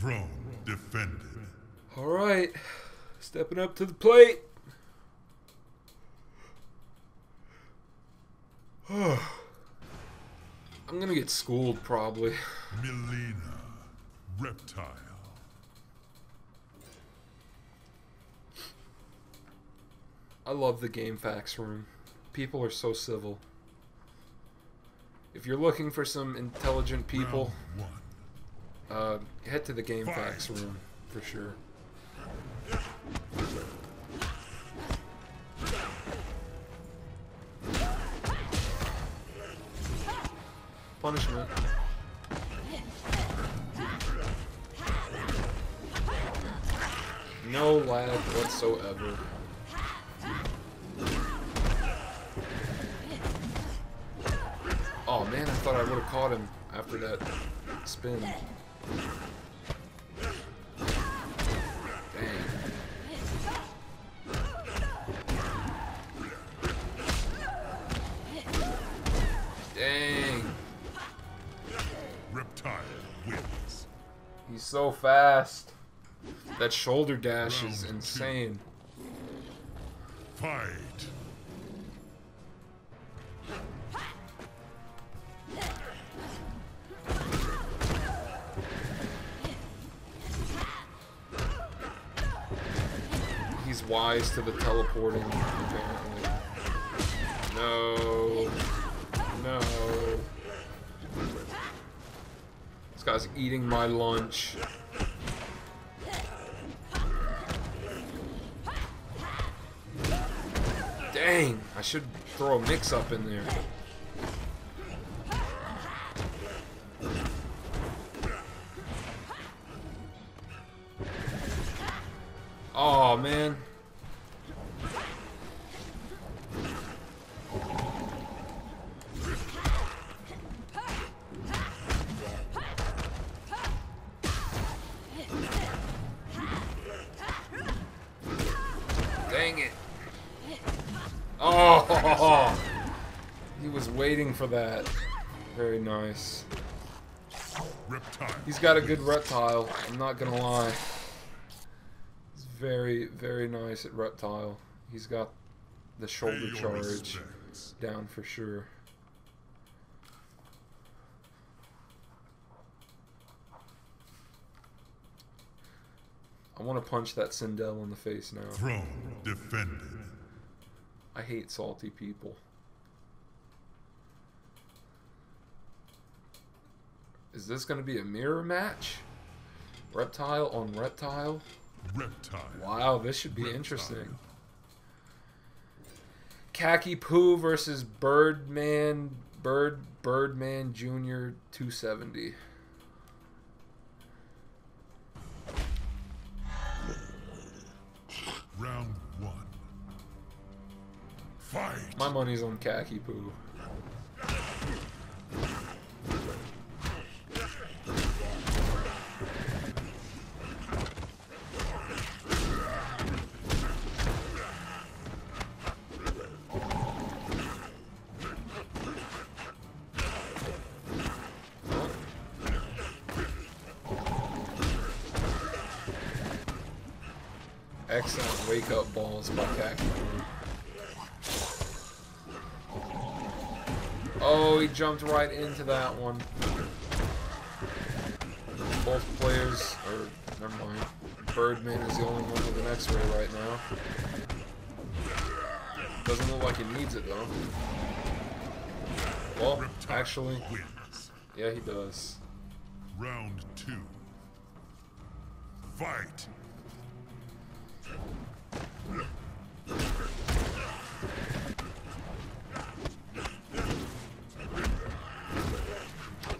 Throne defended. All right, stepping up to the plate. I'm gonna get schooled probably. Mileena, reptile. I love the GameFAQs room. People are so civil. If you're looking for some intelligent people. Uh, head to the game Fight. facts room for sure. Punishment. No lag whatsoever. Oh man, I thought I would have caught him after that spin. Dang. Dang. Reptile wins. He's so fast. That shoulder dash is Round two. insane. Fight. Wise to the teleporting, apparently. No. No. This guy's eating my lunch. Dang, I should throw a mix up in there. Oh man. Waiting for that. Very nice. He's got a good reptile. I'm not gonna lie. He's very, very nice at reptile. He's got the shoulder charge down for sure. I want to punch that Sindel in the face now. Throne defended. I hate salty people. Is this going to be a mirror match? Reptile on reptile? Reptile. Wow, this should be Reptile. interesting. Khaki Poo versus Birdman Bird Birdman Junior 270. Round one. Fight. My money's on Khaki Poo. Excellent wake up balls by Oh, he jumped right into that one. Both players, or never mind. Birdman is the only one with an X-ray right now. Doesn't look like he needs it though. Well, actually, yeah, he does. Round two. Fight.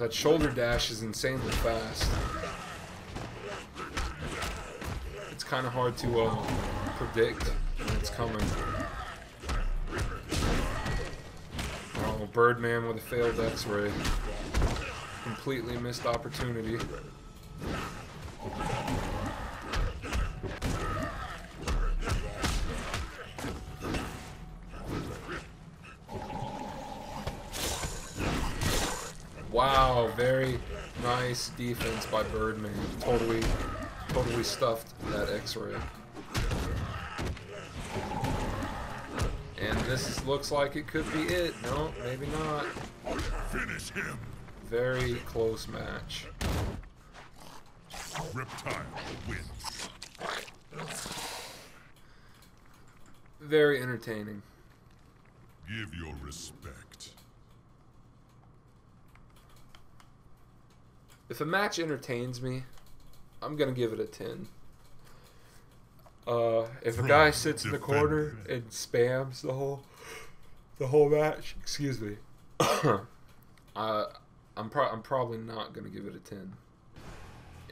That shoulder dash is insanely fast. It's kind of hard to uh, predict when it's coming. Oh, Birdman with a failed X-ray. Completely missed opportunity. Wow. Very nice defense by Birdman. Totally, totally stuffed that X-ray. And this is, looks like it could be it. No, maybe not. Finish him. Very close match. Reptile wins. Very entertaining. Give your respect. If a match entertains me, I'm gonna give it a ten. Uh, if a guy sits in the corner and spams the whole, the whole match, excuse me, uh, I'm pro- I'm probably not gonna give it a ten.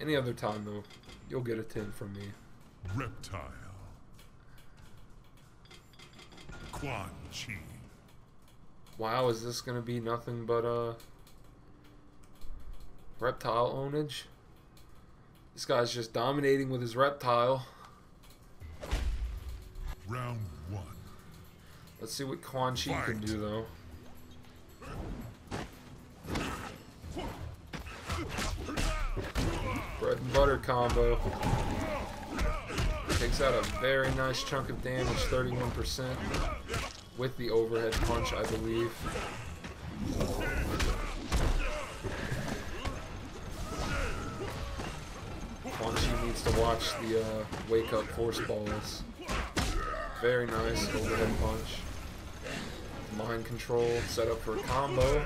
Any other time though, you'll get a ten from me. Reptile. Quan Chi. Wow, is this gonna be nothing but uh reptile ownage? This guy's just dominating with his reptile. Round one. Let's see what Quan Chi can do though. Bread and butter combo. Takes out a very nice chunk of damage, 31%, with the overhead punch, I believe. Needs to watch the uh, wake up force balls. Very nice overhead punch. Mind control, set up for a combo.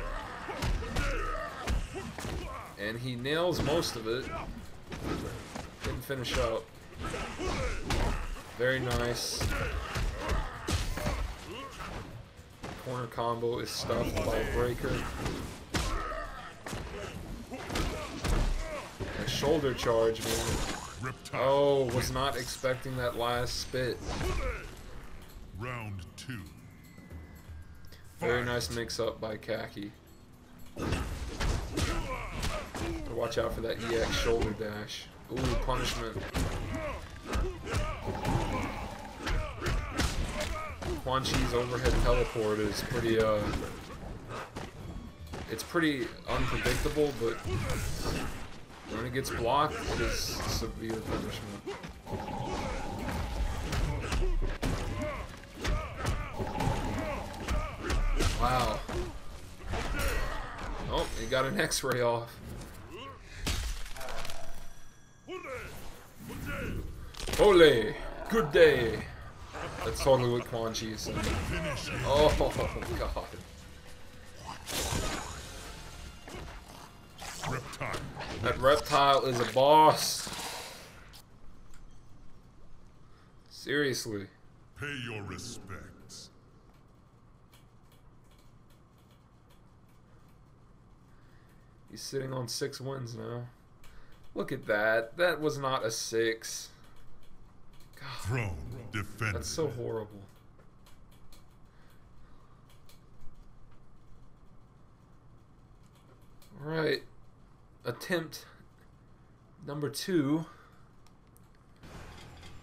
And he nails most of it. Didn't finish up. Very nice. Corner combo is stuffed by a breaker. A shoulder charge, man. Reptile. Oh, was not expecting that last spit. Round two. Very nice mix up by Kaki. Watch out for that EX shoulder dash. Ooh, punishment. Quan Chi's overhead teleport is pretty, uh... It's pretty unpredictable, but when it gets blocked, it is severe punishment. Wow. Oh, he got an x-ray off. Ole! Good day! That's totally what Quan Chi. Oh, God. That reptile is a boss. Seriously. Pay your respects. He's sitting on six wins now. Look at that. That was not a six. God, Throne defended. that's so horrible. Right. Attempt number two.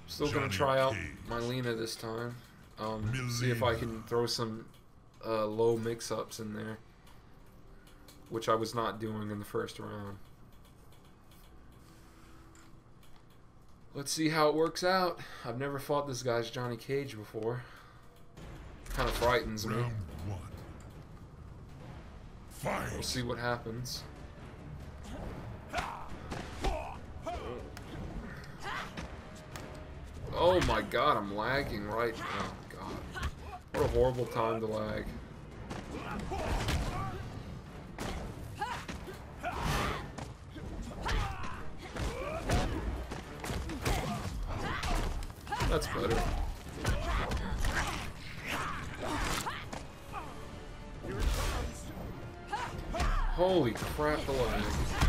Still gonna try out Cage. Mileena this time. Um, see if I can throw some uh, low mix-ups in there, which I was not doing in the first round. Let's see how it works out. I've never fought this guy's Johnny Cage before. Kind of frightens me. Round one. Fight. We'll see what happens. Oh my god, I'm lagging right now. Oh god. What a horrible time to lag. That's better. Holy crap, the lag.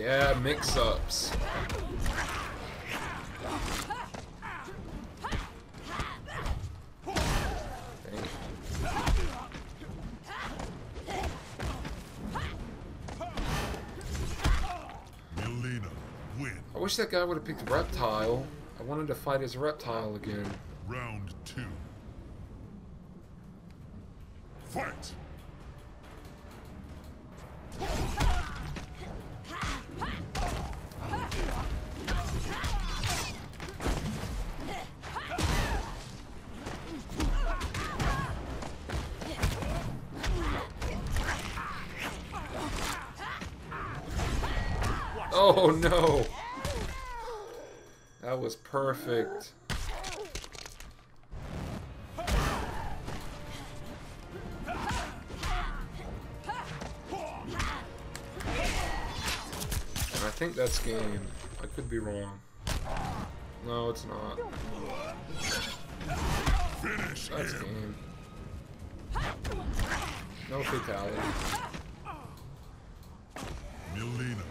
Yeah, mix-ups. I wish that guy would have picked Reptile. I wanted to fight his Reptile again. Round two. Fight! Oh no! That was perfect. And I think that's game. I could be wrong. No, it's not. Finish That's game. No fatality.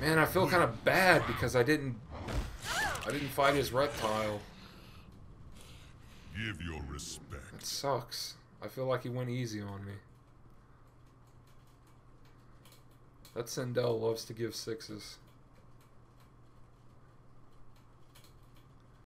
Man, I feel kind of bad because I didn't I didn't fight his reptile. Give your respect. That sucks. I feel like he went easy on me. That Sindel loves to give sixes.